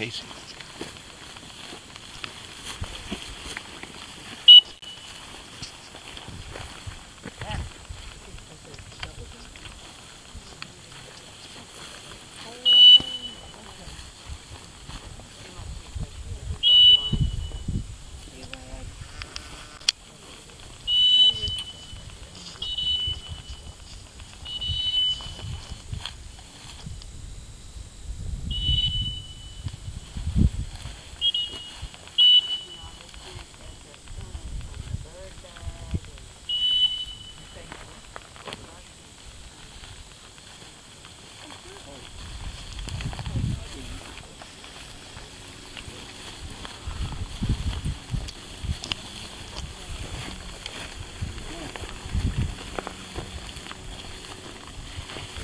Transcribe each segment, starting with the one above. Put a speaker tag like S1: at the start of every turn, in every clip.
S1: Casey.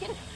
S1: Yeah.